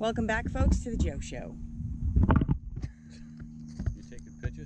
Welcome back, folks, to the Joe Show.